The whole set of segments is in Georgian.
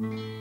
Mm-hmm.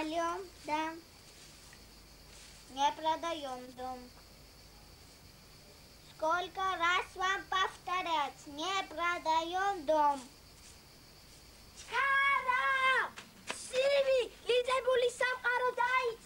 Алло, да. Не продаем дом. Сколько раз вам повторять? Не продаем дом. Скоро! Сиви, лидей сам ародай!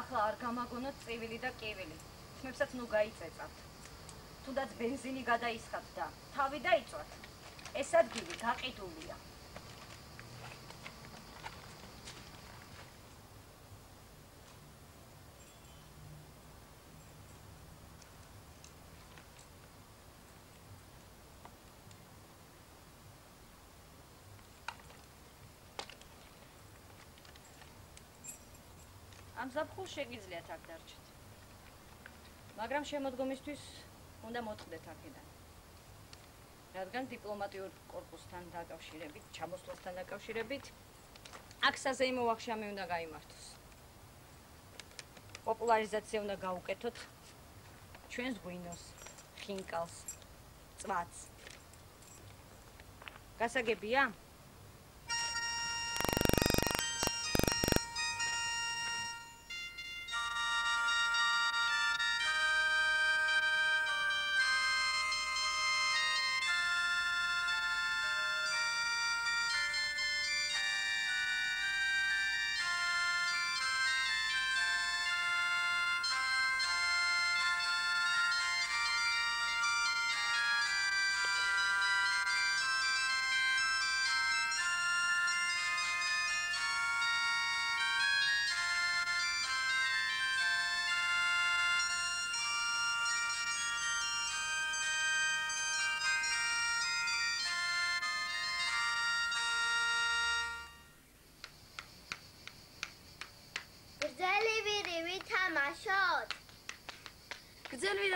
ახლა არ გამაგონოთ წივილი და კივილი. ხმებსაც ნუ გაიწეწავთ. თუნდაც бенზინი გადაისხათ და თავი დაიწვათ. ეს ადგილი გაყიდულია. ამ ზაფხულს შეგიძლიათ აქ დარჩეთ. მაგრამ შემოდგომისთვის უნდა მოწყდეთ აქედან. რადგან დიპლომატიურ კორპუსთან დაკავშირებით, ჩამოსვლასთან დაკავშირებით აქ საზეიმო ვახშამი უნდა გამართოს. პოპულარიზაცია უნდა გაუკეთოთ ჩვენს ღვინოს, ხინკალს, წვაც. გასაგებია?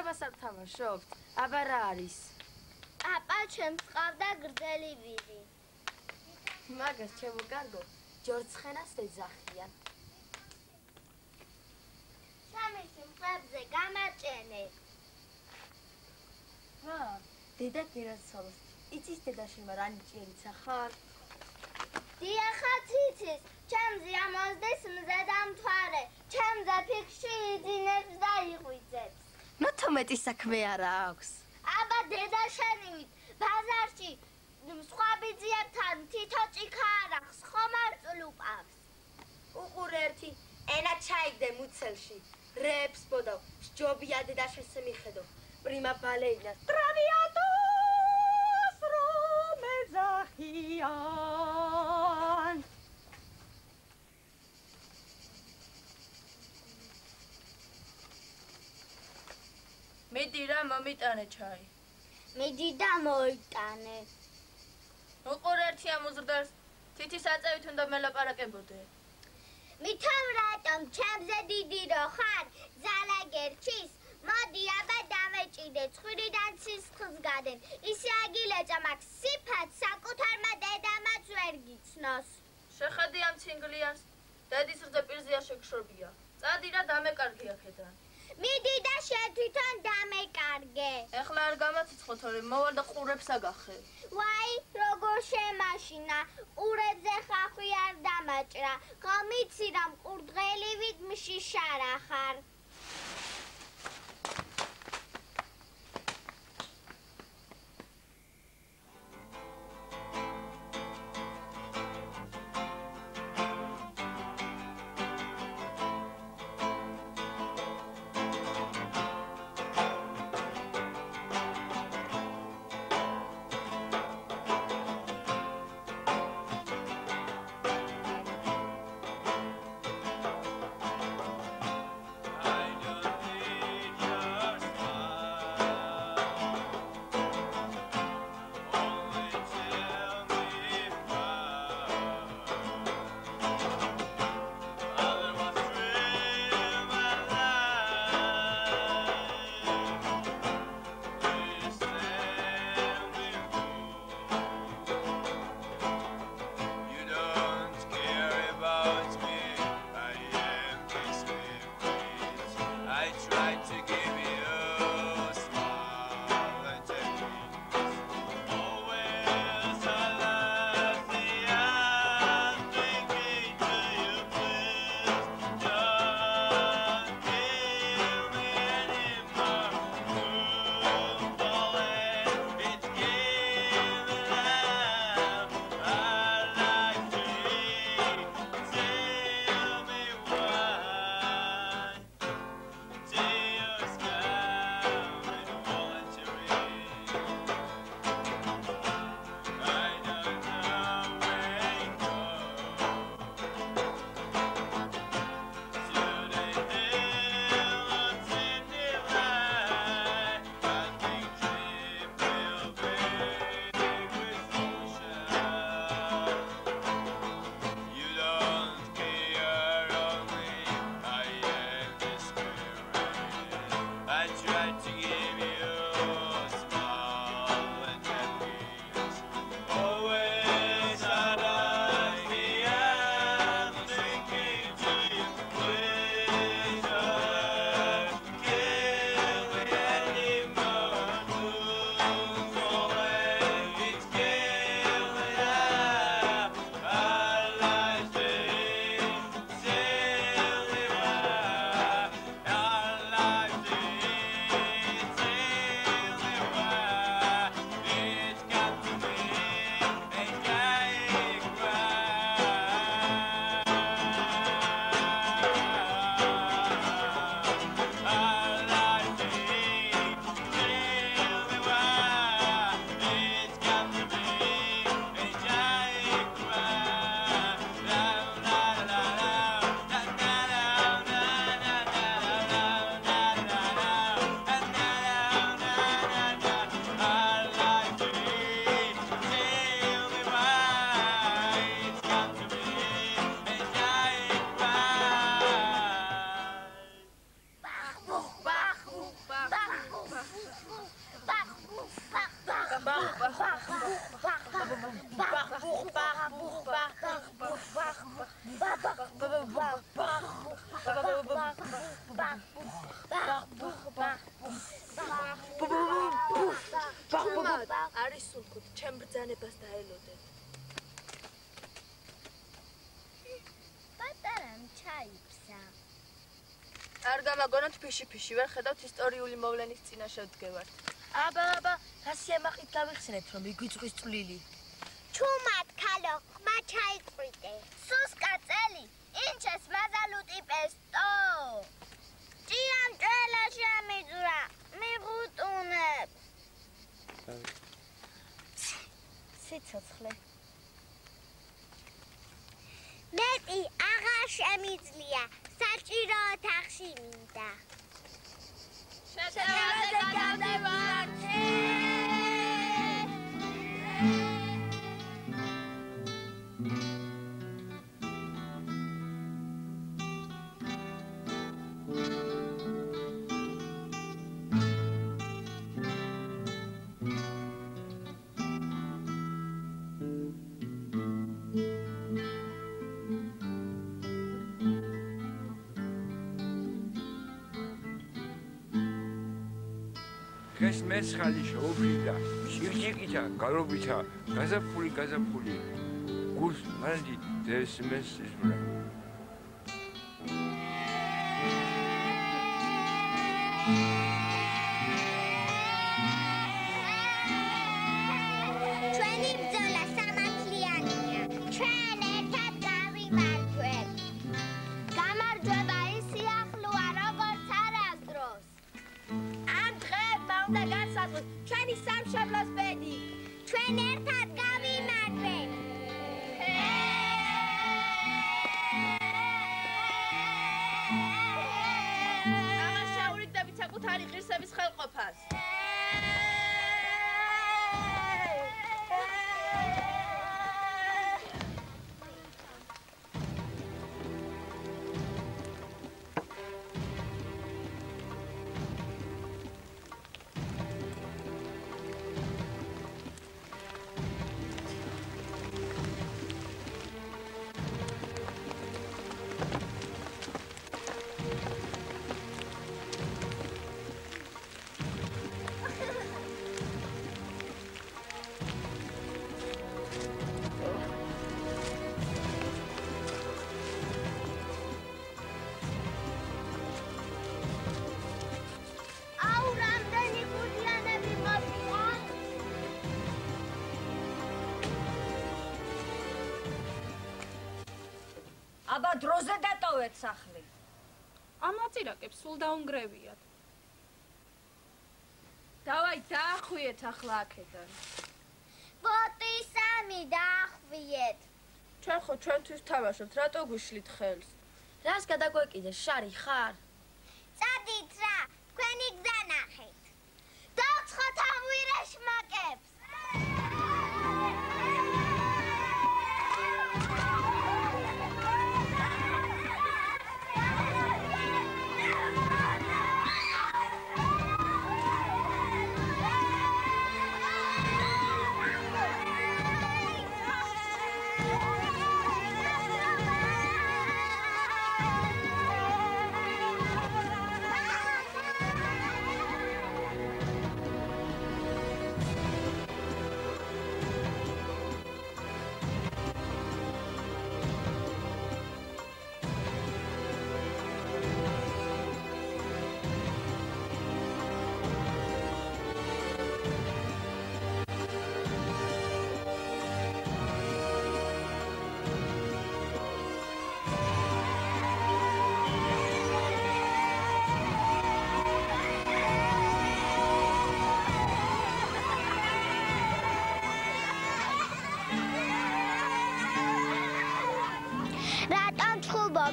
გძელვირებას არ თამაშობთ? აბა რა არის? პაპა ჩემს ყავდა გრძელი ვირი. მაგას ჩემო კარგო, ჯორცხენას ეძახიან. სამის მყებზე გამაჭენე. ჰა, დედა კირაცალოს. იცის დედაშიმა რა ნიჭიერიცა ხარ? დიახაც იცის, ჩემზე ამოზდეს მზე დამთვარე, ჩემზე ფიქში იძინებს და იღვიძებს. ნუ თომეტი საქმე არა აქვს. აბა დედა შენივით, ბაზარში სხვა ბიძიებთან თითო ჭიქა არახს, ხომ არ წლუპავს. უყურ ერთი ენა ჩაიგდე მუცელში. რეებს ბოდავ, ჯობია დედა შენს მიხედო. პრიმა ბალერინა. ტრავიატოს რომ ეძახიან მიდი რა მომიტანე ჩაი. მიდი და მოიტანე. უყურ ერთი ამოზრდას თითის აწევით უნდა მელაპარაკებოდე. მithom რატომ ჩემზე დიდი რო ხარ? ზალა გერჩის? მოდი აბა დამეჭიდე ცხვირიდან სისხლს გადენ. ისე აგილეჭა მაგ სიფად საკუთარმა დედამაც ვერ გიცნოს. შეხედი ამ ცინგლიანს. დედის რძე პირზეა შეგშრობია. წადი რა დამეკარგი აქედან. მიდი და შენ თვითონ დამეკარგე. ეხლა არ გამაციცხო თორე მოვალ და ყურებს აგახე. ვაი, როგორ შემაშინა? ყურებზე ხახვი არ დამაჭრა. ხომიცი რომ ყურდღელივით მშიშარა ხარ. გამაგონოთ ფიში-ფიში, ვერ ხედავთ ისტორიული მოვლენის წინაშე ვდგევართ. აბა აბა, რასი ამახით გავიხსენებთ რომ იგვიწვის წვლილი. ჩუმად ქალო, ხმა ჩაიყვიტე. სუსკა წელი, ინჩეს მაზალუტი პესტო. ჭიამ ჭელა შემიძრა, მიღუტუნებ. სიცოცხლე. მეტი აღარ შემიძლია, سطری را تقسیم میده شده დღეს მეცხალი შეუფრიდა. ჭიკჭიკითა გარობითა გაზაფხული გაზაფხული გულს მანდი დესმეს ისბრა ჩვენი აბა დროზე დატოვეთ სახლი. ამ აწირაკებს სულ დაუნგრევიათ. დავაი დაახვიეთ ახლა აქედან. ბოტი სამი დაახვიეთ. ჩვენ ხო ჩვენთვის თამაშობთ, რატო გვიშლით ხელს? რას გადაგვეკიდე შარი ხარ? წადით რა, თქვენი გზა ნახეთ. დავცხოთ ამ ვირაშ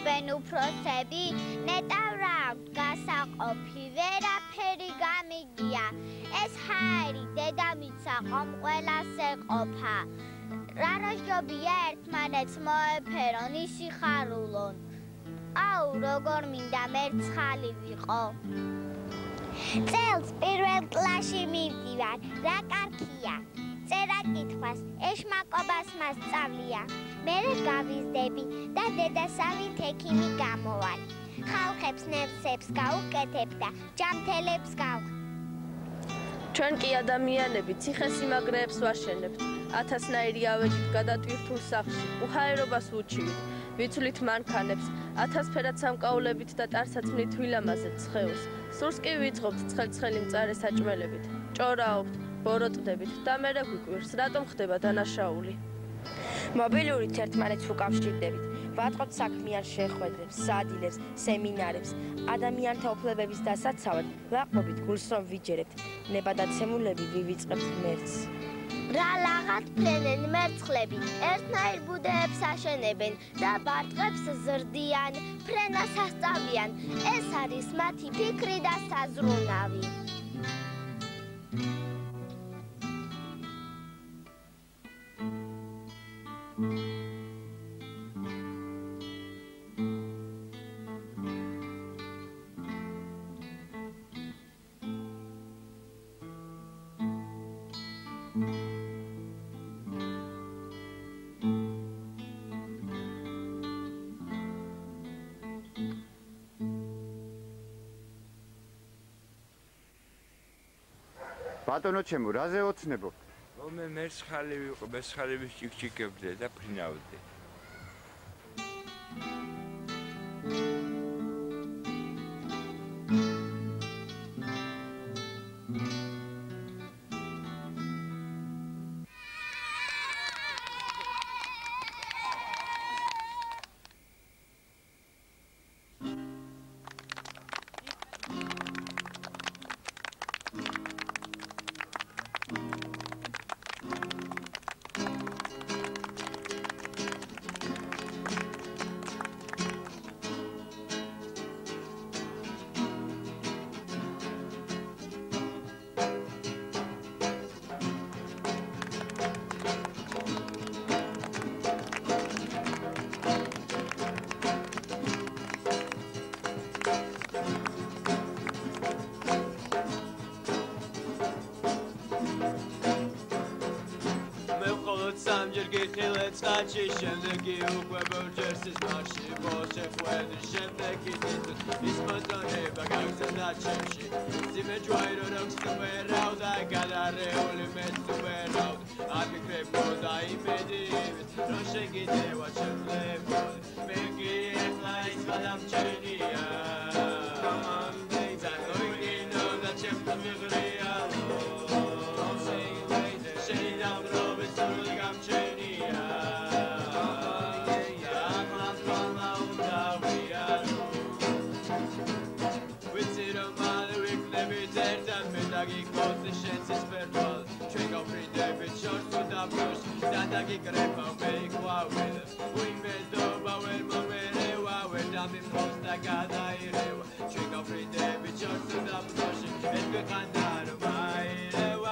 ჩხუბობენ უფროსები? ნეტავ რა აქვთ გასაყოფი, ვერაფერი გამიგია. ეს ჰაერი დედამიცა ხომ ყველას ეყოფა. რა როჟობია ერთმანეთს მოეფერონ, ისი ხარულონ. აუ, როგორ მინდა მერცხალი ვიყო. წელს პირველ კლასში მივდივარ, რა კარგია. კითხვას, ეშმაკობას მასწავლია. მე გავიზდები და დედასავით ექიმი გამოვალ. ხალხებს ნევსებს გაუკეთებ და ჯამთელებს გავხ. ჩვენ კი ადამიანები ციხესიმაგრეებს ვაშენებთ. ათასნაირი ავეჯით გადატვირთულ სახლში, უჰაერობას უჩივით, ვიცვლით მანქანებს, ათასფერად სამკაულებით და ტარსაცმლით ვილამაზეთ ცხეულს. სურს კი ვიწყობთ ცხელ-ცხელი მწარე საჭმელებით, ჭორაობთ, ბოროტდებით და მე რა გვიკვირს, რატომ ხდება დანაშაული? მობილურით ერთმანეთს უკავშირდებით. ვატყობთ საქმიან შეხვედრებს, სადილებს, სემინარებს. ადამიანთა უფლებების დასაცავად ვაყობით გულს რომ ვიჯერებთ. ნებადაცემულები ვივიწყებთ მერც. რა ლაღად ფრენენ მერცხლები, ერთნაირ ბუდეებს აშენებენ და ბარტყებს ზრდიან, ფრენას ასწავლიან. ეს არის მათი ფიქრი და საზრუნავი. ბატონო ჩემო, რაზე ოცნებო? რომ მე მერცხალი ვიყო, მერცხალების ჭიქჭიქებდე და ფრინავდე. წყალში შემდეგი უკვე ბორჯერსის მარში მოშეხვედი შემდეგი თვითონ ის მოწონება გაგზავნა ჩემში ძიმე ჯვაირო როქს სუპერავდა გადარეული მე სუპერავდა აფიქრებოდა იმედი რომ შეგიძლევა შემლებოდი მე კი ეხლა ის გადამჩენია taki grepo meik wawel Uin bezo bawel momere wawel Dami posta gada irewa Chwinga frite bichok sudam doshi Et bekandar maire